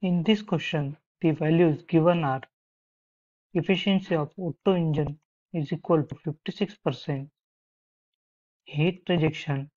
In this question, the values given are efficiency of Otto engine is equal to fifty-six percent, heat rejection